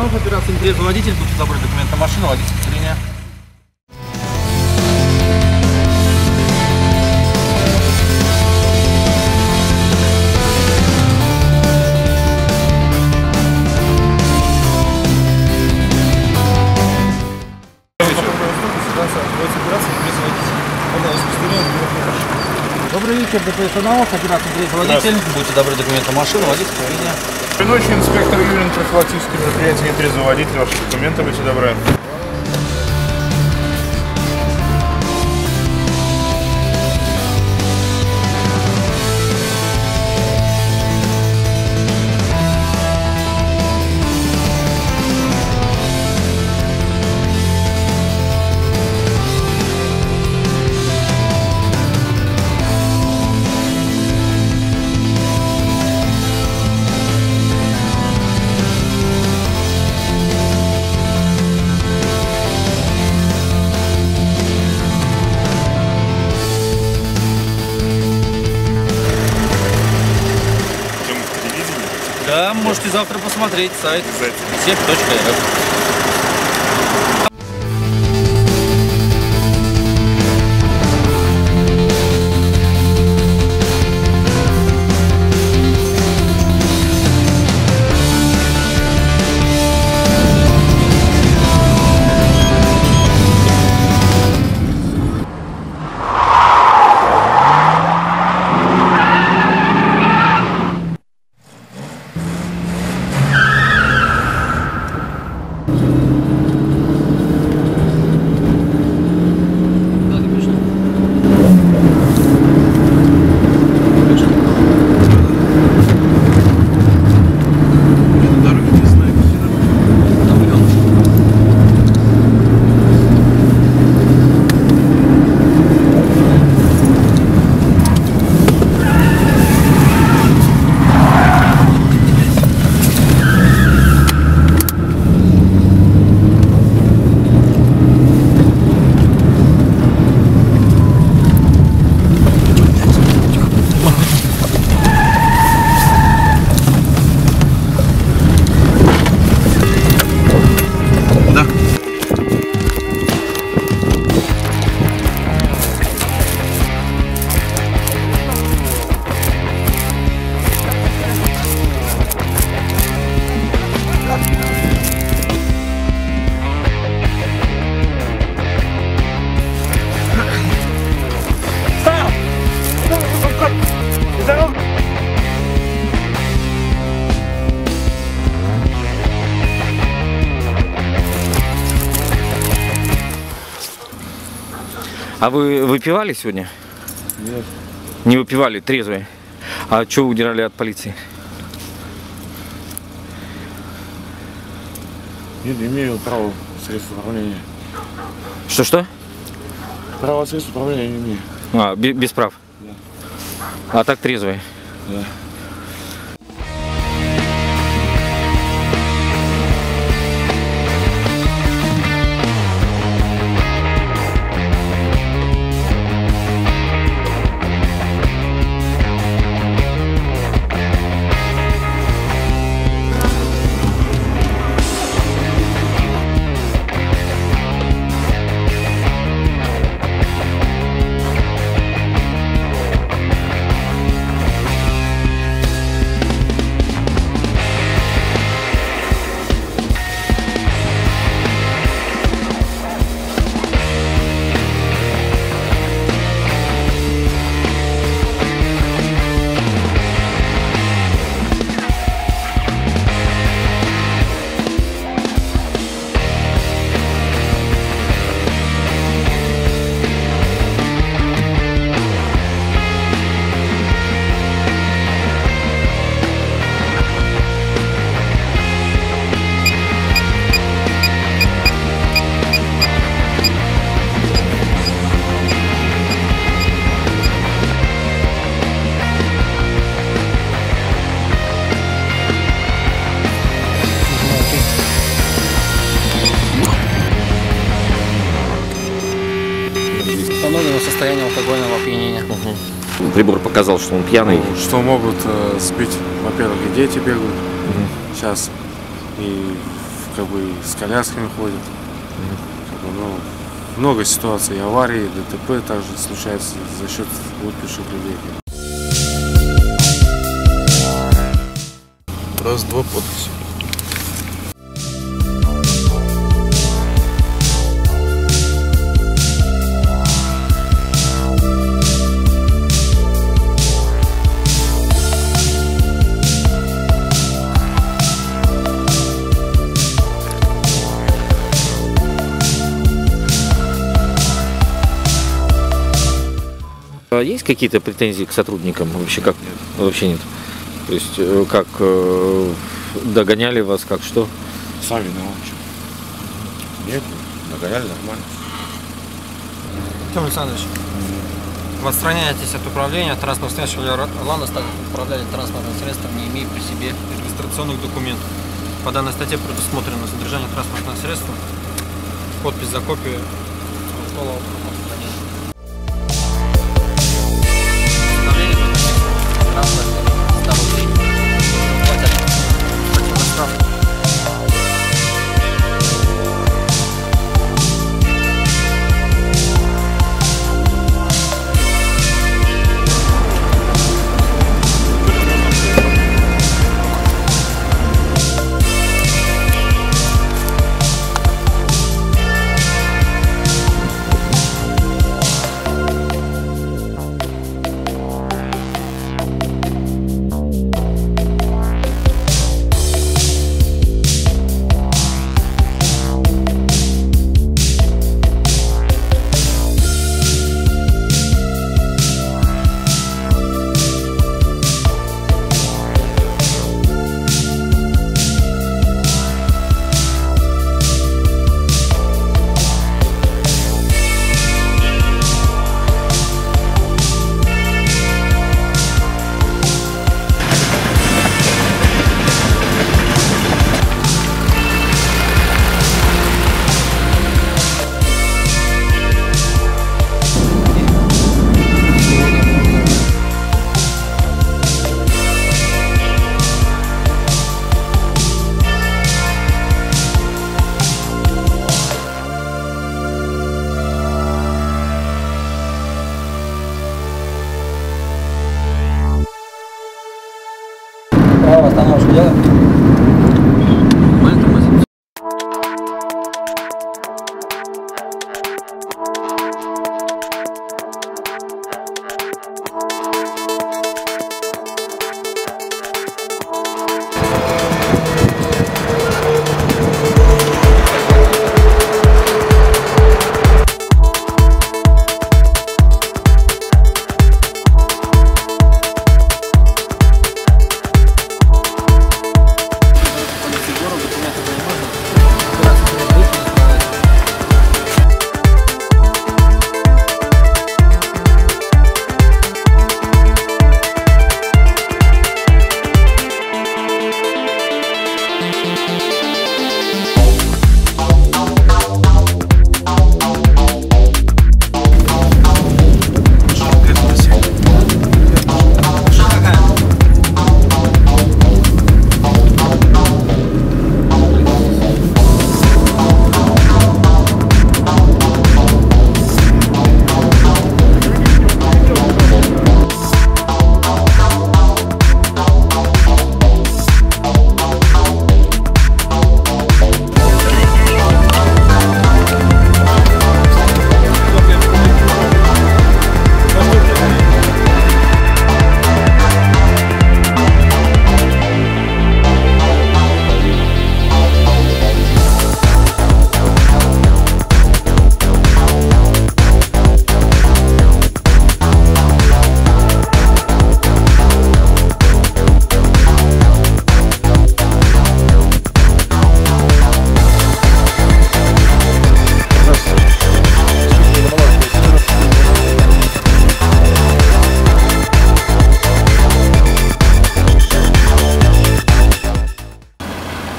Домов, операция «Интересный водитель». Будьте добры, документы машины, водительское линия. Добрый вечер, ДПС операция «Интересный водитель». Будьте добры, документы машины, линия. Доброй ночи, инспектор Юрин, профилактическое мероприятие «Нетрезвый водитель». Ваши документы, будьте добры. Завтра посмотреть сайт Обязательно. А вы выпивали сегодня? Нет. Не выпивали, трезвые. А что удирали от полиции? Нет, не имею права средств управления. Что-что? Право средств управления не имею. А, бе- без прав? Да. А так трезвые? Да. Прибор показал, что он пьяный. Что могут э, сбить, во-первых, и дети бегают сейчас, и как бы и с колясками ходят. Как бы, ну, много ситуаций, аварии, ДТП также случается за счет выпивших людей. Раз-два подписи. А есть какие-то претензии к сотрудникам? Вообще как? Вообще нет. То есть э, как э, догоняли вас, как что? Сами виноваты. Нет, нагоняли нормально. Артем Александрович, вы отстраняетесь от управления транспортным средством Лана стали управлять транспортным средством, не имея при себе регистрационных документов. По данной статье предусмотрено содержание транспортного средства, подпись за копию протокола 那我睡觉。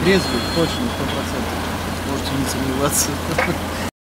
Трезвый, точно, сто процентов. Можете не сомневаться.